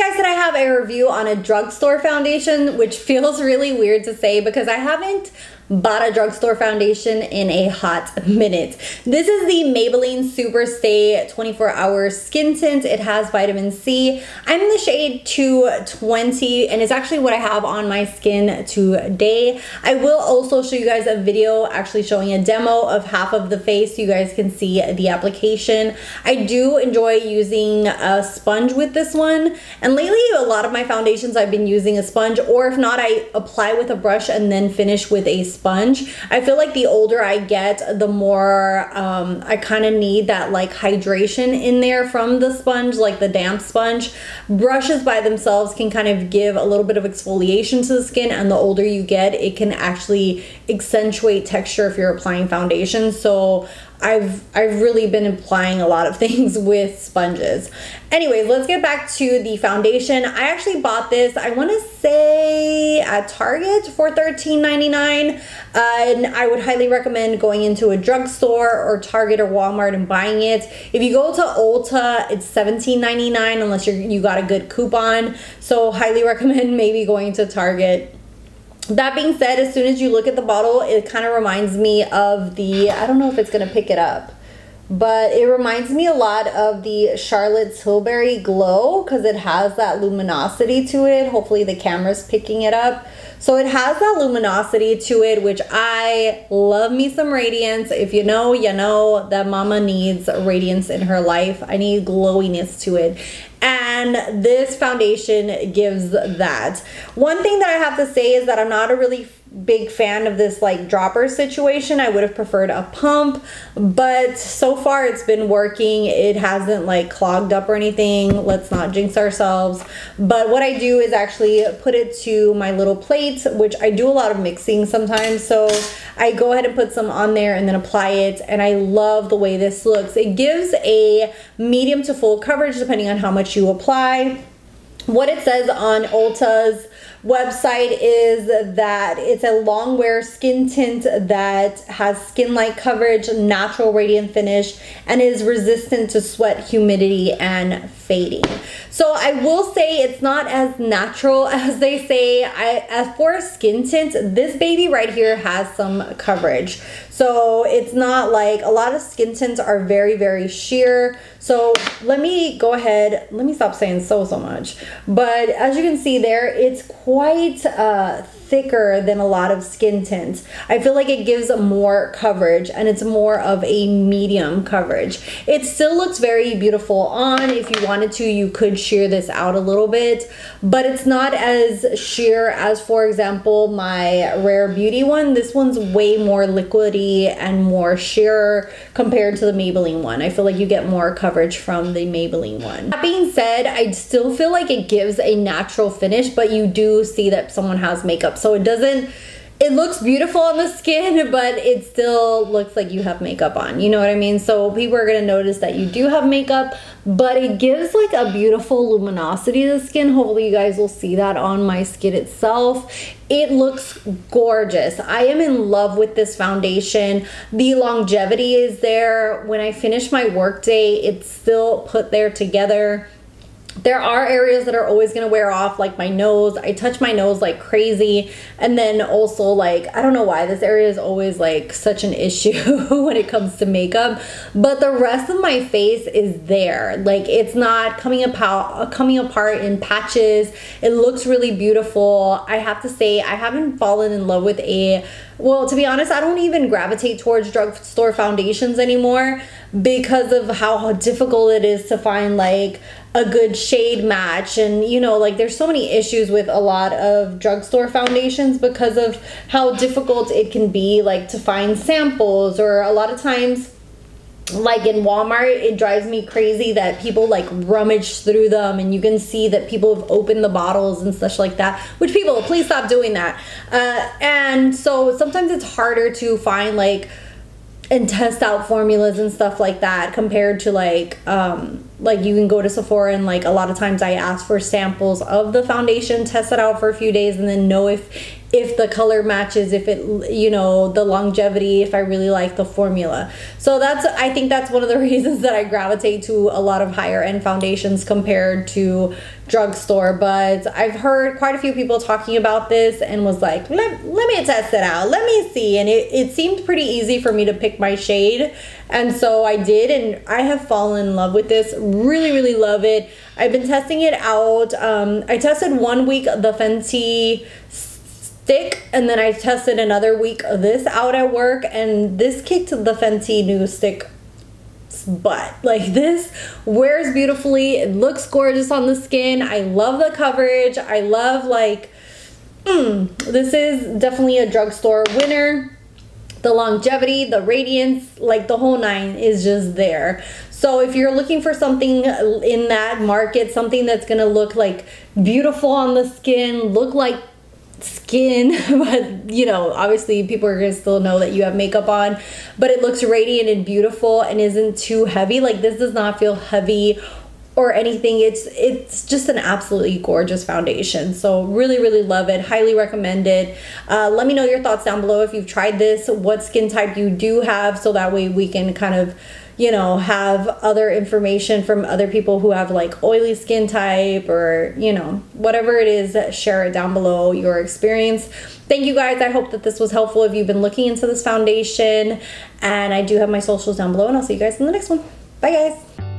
guys, today I have a review on a drugstore foundation, which feels really weird to say because I haven't bought a drugstore foundation in a hot minute. This is the Maybelline Super Stay 24 Hour Skin Tint. It has vitamin C. I'm in the shade 220 and it's actually what I have on my skin today. I will also show you guys a video actually showing a demo of half of the face so you guys can see the application. I do enjoy using a sponge with this one and lately a lot of my foundations I've been using a sponge or if not I apply with a brush and then finish with a sponge sponge. I feel like the older I get, the more um, I kind of need that like hydration in there from the sponge, like the damp sponge. Brushes by themselves can kind of give a little bit of exfoliation to the skin and the older you get, it can actually accentuate texture if you're applying foundation. So I've I've really been applying a lot of things with sponges. Anyways, let's get back to the foundation. I actually bought this, I want to say at Target for $13.99. Uh, and I would highly recommend going into a drugstore or Target or Walmart and buying it. If you go to Ulta, it's $17.99 unless you you got a good coupon. So highly recommend maybe going to Target that being said, as soon as you look at the bottle, it kind of reminds me of the, I don't know if it's going to pick it up, but it reminds me a lot of the Charlotte Tilbury Glow because it has that luminosity to it. Hopefully the camera's picking it up. So it has that luminosity to it, which I love me some radiance. If you know, you know that mama needs radiance in her life. I need glowiness to it and this foundation gives that. One thing that I have to say is that I'm not a really big fan of this like dropper situation. I would have preferred a pump, but so far it's been working. It hasn't like clogged up or anything. Let's not jinx ourselves. But what I do is actually put it to my little plate, which I do a lot of mixing sometimes. So I go ahead and put some on there and then apply it. And I love the way this looks. It gives a medium to full coverage depending on how much you apply. What it says on Ulta's website is that it's a long wear skin tint that has skin light coverage, natural radiant finish, and is resistant to sweat, humidity, and fading. So I will say it's not as natural as they say. I, as for skin tint, this baby right here has some coverage. So it's not like a lot of skin tints are very, very sheer. So let me go ahead, let me stop saying so, so much. But as you can see there, it's quite uh, thicker than a lot of skin tints. I feel like it gives more coverage and it's more of a medium coverage. It still looks very beautiful on. If you wanted to, you could sheer this out a little bit, but it's not as sheer as, for example, my Rare Beauty one. This one's way more liquidy and more sheer compared to the Maybelline one. I feel like you get more coverage from the Maybelline one. That being said, I still feel like it gives a natural finish, but you do see that someone has makeup so it doesn't it looks beautiful on the skin, but it still looks like you have makeup on. You know what I mean? So people are gonna notice that you do have makeup, but it gives like a beautiful luminosity to the skin. Hopefully you guys will see that on my skin itself. It looks gorgeous. I am in love with this foundation. The longevity is there. When I finish my workday, it's still put there together there are areas that are always going to wear off like my nose. I touch my nose like crazy. And then also like i don't know why this area is always like such an issue when it comes to makeup but the rest of my face is there. Like it's not coming apart coming apart in patches. It looks really beautiful. I have to say i haven't fallen in love with a well to be honest i don't even gravitate towards drugstore foundations anymore because of how difficult it is to find like a good shade match and you know like there's so many issues with a lot of drugstore foundations because of how difficult it can be like to find samples or a lot of times like in Walmart, it drives me crazy that people like rummage through them and you can see that people have opened the bottles and such like that. Which people, please stop doing that. Uh, and so sometimes it's harder to find like and test out formulas and stuff like that compared to like um like you can go to Sephora and like a lot of times I ask for samples of the foundation, test it out for a few days and then know if if the color matches, if it, you know, the longevity, if I really like the formula. So that's, I think that's one of the reasons that I gravitate to a lot of higher end foundations compared to drugstore. But I've heard quite a few people talking about this and was like, let, let me test it out. Let me see. And it, it seemed pretty easy for me to pick my shade. And so I did, and I have fallen in love with this. Really, really love it. I've been testing it out. Um, I tested one week the Fenty stick and then I tested another week of this out at work and this kicked the Fenty new stick butt. Like this wears beautifully. It looks gorgeous on the skin. I love the coverage. I love like, mm, this is definitely a drugstore winner. The longevity, the radiance, like the whole nine is just there. So if you're looking for something in that market, something that's gonna look like beautiful on the skin, look like skin but you know obviously people are gonna still know that you have makeup on but it looks radiant and beautiful and isn't too heavy. Like this does not feel heavy or anything. It's it's just an absolutely gorgeous foundation. So really really love it. Highly recommend it. Uh, let me know your thoughts down below if you've tried this what skin type you do have so that way we can kind of you know, have other information from other people who have like oily skin type or, you know, whatever it is, share it down below your experience. Thank you guys. I hope that this was helpful if you've been looking into this foundation. And I do have my socials down below, and I'll see you guys in the next one. Bye, guys.